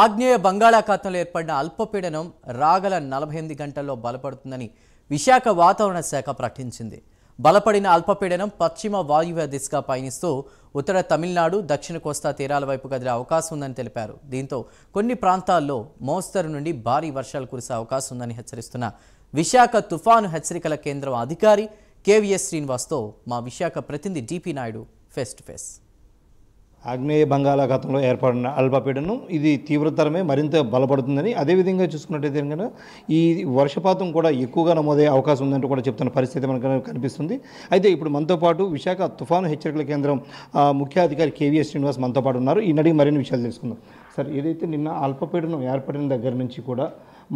ఆగ్నేయ బంగాళాఖాతంలో ఏర్పడిన అల్పపీడనం రాగల నలభై ఎనిమిది గంటల్లో బలపడుతుందని విశాఖ వాతావరణ శాఖ ప్రకటించింది. బలపడిన అల్పపీడనం పశ్చిమ వాయువ్య దిశగా పయనిస్తూ ఉత్తర తమిళనాడు దక్షిణ కోస్తా తీరాల వైపు కదిలే అవకాశం ఉందని తెలిపారు. దీంతో కొన్ని ప్రాంతాల్లో మోస్తరు నుండి భారీ వర్షాలు కురిసే అవకాశం ఉందని హెచ్చరిస్తున్న విశాఖ తుఫాను హెచ్చరికల కేంద్రం అధికారి కేవీఎస్ శ్రీనివాస్తో మా విశాఖ ప్రతినిధి DP Naidu face to face. ఆగ్నేయ బంగాళాఖాతంలో ఏర్పడిన అల్పపీడనం ఇది తీవ్రతరమే మరింత బలపడుతుందని అదేవిధంగా చూసుకున్నట్టయితే కనుక ఈ వర్షపాతం కూడా ఎక్కువగా నమోదయ్యే అవకాశం ఉందంటూ కూడా చెప్తున్న పరిస్థితి మనకు కనిపిస్తుంది. అయితే ఇప్పుడు మనతో పాటు విశాఖ తుఫాను హెచ్చరికల కేంద్రం ముఖ్య అధికారి కేవీఎస్ శ్రీనివాస్ మనతో పాటు ఉన్నారు. ఈ నడిగి మరిన్ని విషయాలు తెలుసుకుందాం. సార్ ఏదైతే నిన్న అల్పపీడనం ఏర్పడిన దగ్గర నుంచి కూడా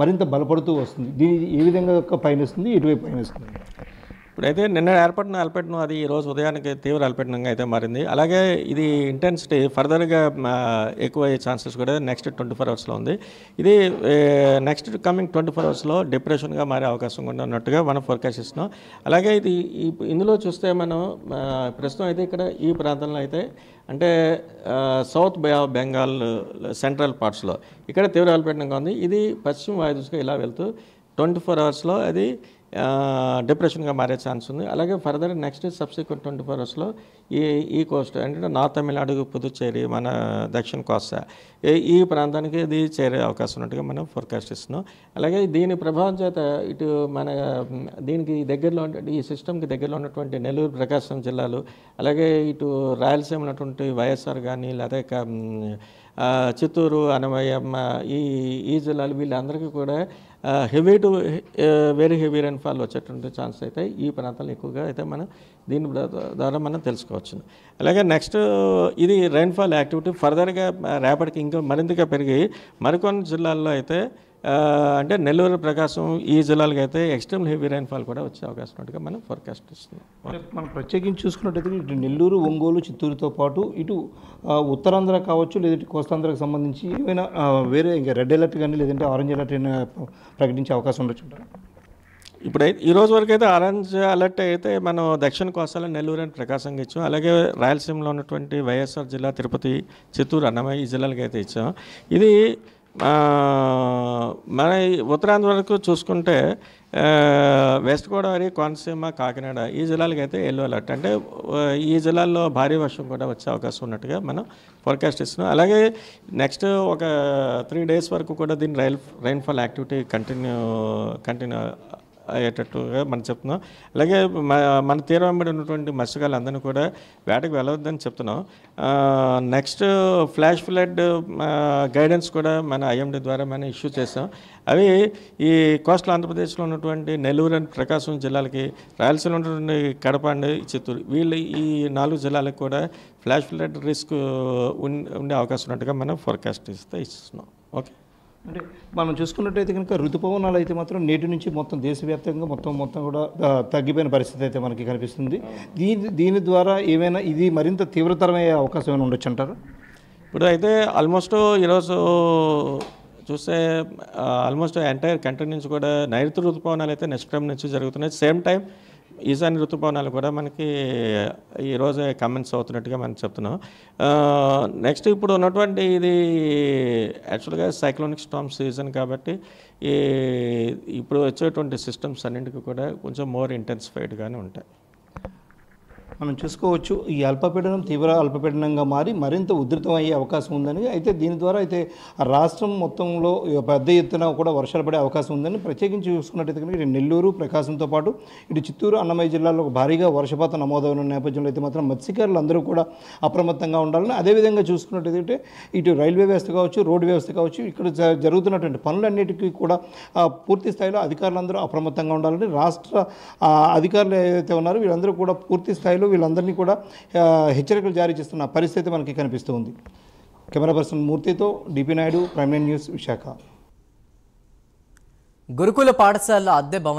మరింత బలపడుతూ వస్తుంది దీని ఏ విధంగా పయనిస్తుంది ఎటువైపు పయనిస్తుంది? ఇప్పుడైతే నిన్న ఏర్పడిన అల్పపీడనం అది ఈ రోజు ఉదయానికి తీవ్ర అల్పపీడనంగా అయితే మారింది. అలాగే ఇది ఇంటెన్సిటీ ఫర్దర్గా ఎక్కువ అయ్యే ఛాన్సెస్ కూడా నెక్స్ట్ ట్వంటీ ఫోర్ అవర్స్లో ఉంది. ఇది నెక్స్ట్ కమింగ్ ట్వంటీ ఫోర్ అవర్స్లో డిప్రెషన్గా మారే అవకాశం కూడా ఉన్నట్టుగా మనం ఫోర్కాస్ట్ ఇస్తున్నాం అలాగే ఇది ఇందులో చూస్తే మనం ప్రస్తుతం అయితే ఇక్కడ ఈ ప్రాంతంలో అయితే అంటే south bay of Bengal central పార్ట్స్లో ఇక్కడ తీవ్ర అల్పపీడనంగా ఉంది. ఇది పశ్చిమ వాయుదిశగా ఇలా వెళ్తూ ట్వంటీ ఫోర్ అవర్స్లో అది డిప్రెషన్గా మారే ఛాన్స్ ఉంది. అలాగే further next subsequent twenty four అవర్స్లో ఈ ఈ కోస్ట్ అంటే నార్త్ తమిళనాడు పుదుచ్చేరి మన దక్షిణ కోస్తా. ఈ- ప్రాంతానికి ఇది చేరే అవకాశం ఉన్నట్టుగా మనం ఫోర్కాస్ట్ ఇస్తున్నాం అలాగే దీని ప్రభావం చేత ఇటు మన దీనికి దగ్గరలో ఉండే ఈ సిస్టమ్కి దగ్గరలో ఉన్నటువంటి నెల్లూరు ప్రకాశం జిల్లాలు అలాగే ఇటు రాయలసీమ ఉన్నటువంటి వైఎస్ఆర్ కానీ లేదా చిత్తూరు అనమయ్యమ్మ ఈ ఈ జిల్లాలు వీళ్ళందరికీ కూడా heavy to very heavy rainfall వచ్చేటువంటి ఛాన్స్ అయితే ఈ ప్రాంతాల్లో ఎక్కువగా అయితే మనం దీని ద్వారా మనం తెలుసుకోవచ్చు అలాగే నెక్స్ట్ ఇది రెయిన్ఫాల్ యాక్టివిటీ ఫర్దర్గా రేపటికి ఇంకా మరింతగా పెరిగి మరికొన్ని జిల్లాల్లో అయితే అంటే నెల్లూరు ప్రకాశం ఈ జిల్లాలకు అయితే ఎక్స్ట్రీమ్ హెవీ రెయిన్ఫాల్ కూడా వచ్చే అవకాశం ఉన్నట్టుగా మనం ఫోర్కాస్ట్ ఇస్తున్నాం మనం ప్రత్యేకించి చూసుకున్నట్టయితే ఇటు నెల్లూరు ఒంగోలు చిత్తూరుతో పాటు ఇటు ఉత్తరాంధ్ర కావచ్చు లేదంటే కోస్తాంధ్రకు సంబంధించి ఏమైనా వేరే ఇంకా రెడ్ అలర్ట్ కానీ లేదంటే ఆరెంజ్ అలర్ట్ ప్రకటించే అవకాశం ఉండొచ్చు? ఇప్పుడైతే ఈ రోజు వరకు అయితే ఆరెంజ్ అలర్ట్ అయితే మనం దక్షిణ కోస్తాలో నెల్లూరు అని ప్రకాశంగా ఇచ్చాం. అలాగే రాయలసీమలో ఉన్నటువంటి వైఎస్ఆర్ జిల్లా తిరుపతి చిత్తూరు అన్నమయ్య ఈ జిల్లాలకి అయితే ఇచ్చాం. ఇది మన ఉత్తరాంధ్ర వరకు చూసుకుంటే వెస్ట్ గోదావరి కోనసీమ కాకినాడ ఈ జిల్లాలకి అయితే ఎల్లో అలర్ట్ అంటే ఈ జిల్లాల్లో భారీ వర్షం కూడా వచ్చే అవకాశం ఉన్నట్టుగా మనం ఫోర్కాస్ట్ ఇస్తున్నాం అలాగే నెక్స్ట్ ఒక త్రీ డేస్ వరకు కూడా దీని rail rainfall activity continue continue అయ్యేటట్టుగా మనం చెప్తున్నాం. అలాగే మన తీరం వెంబడి ఉన్నటువంటి మత్స్యకారులు అందరినీ కూడా వేటకు వెళ్ళవద్దని చెప్తున్నాం. నెక్స్ట్ ఫ్లాష్ ఫ్లడ్ గైడెన్స్ కూడా మన ఐఎండి ద్వారా మనం ఇష్యూ చేసాం. అవి ఈ కోస్టల్ ఆంధ్రప్రదేశ్లో ఉన్నటువంటి నెల్లూరు అండ్ ప్రకాశం జిల్లాలకి రాయలసీమ ఉన్నటువంటి కడప అండ్ చిత్తూరు వీళ్ళు ఈ నాలుగు జిల్లాలకు కూడా ఫ్లాష్ ఫ్లడ్ రిస్క్ ఉండే అవకాశం ఉన్నట్టుగా మనం ఫోర్కాస్ట్ ఇస్తే ఇస్తున్నాం. ఓకే? అంటే మనం చూసుకున్నట్టయితే కనుక ఋతుపవనాలు అయితే మాత్రం నేటి నుంచి మొత్తం దేశవ్యాప్తంగా మొత్తం మొత్తం కూడా తగ్గిపోయిన పరిస్థితి అయితే మనకి కనిపిస్తుంది. దీని దీని ద్వారా ఏమైనా ఇది మరింత తీవ్రతరమయ్యే అవకాశం ఏమైనా ఉండొచ్చు అంటారు? ఇప్పుడు అయితే ఆల్మోస్ట్ ఈరోజు చూస్తే ఆల్మోస్ట్ ఎంటైర్ కంట్రీ నుంచి కూడా నైరుతి ఋతుపవనాలు అయితే నెక్స్ట్ టైం నుంచి జరుగుతున్నాయి. సేమ్ టైం ఈశాన్య ఋతుపవనాలు కూడా మనకి ఈరోజు కమెంట్స్ అవుతున్నట్టుగా మనం చెప్తున్నాం. నెక్స్ట్ ఇప్పుడు ఉన్నటువంటి ఇది యాక్చువల్గా సైక్లోనిక్ స్టామ్ సీజన్ కాబట్టి ఈ ఇప్పుడు వచ్చేటువంటి సిస్టమ్స్ అన్నింటికి కూడా కొంచెం మోర్ ఇంటెన్సిఫైడ్గానే ఉంటాయి. మనం చూసుకోవచ్చు ఈ అల్పపీడనం తీవ్ర అల్పపీడనంగా మారి మరింత ఉధృతం అయ్యే అవకాశం ఉందని అయితే దీని ద్వారా అయితే రాష్ట్రం మొత్తంలో పెద్ద ఎత్తున కూడా వర్షాలు పడే అవకాశం ఉందని ప్రత్యేకించి చూసుకున్నట్టయితే కనుక ఇటు నెల్లూరు ప్రకాశంతో పాటు ఇటు చిత్తూరు అన్నమయ్య జిల్లాలో భారీగా వర్షపాతం నమోదైన నేపథ్యంలో అయితే మాత్రం మత్స్యకారులు అందరూ కూడా అప్రమత్తంగా ఉండాలని అదేవిధంగా చూసుకున్నట్టయితే ఇటు రైల్వే వ్యవస్థ కావచ్చు రోడ్డు వ్యవస్థ కావచ్చు ఇక్కడ జ- జరుగుతున్నటువంటి పనులన్నిటికీ కూడా పూర్తి స్థాయిలో అధికారులందరూ అప్రమత్తంగా ఉండాలని రాష్ట్ర అధికారులు ఏదైతే ఉన్నారో వీళ్ళందరూ కూడా పూర్తి స్థాయిలో వీళ్ళందరినీ కూడా హెచ్చరికలు జారీ చేస్తున్న పరిస్థితి మనకి కనిపిస్తూ ఉంది camera person మూర్తితో DP Naidu prime news Visakha. గురుకుల పాఠశాల అద్దె భవన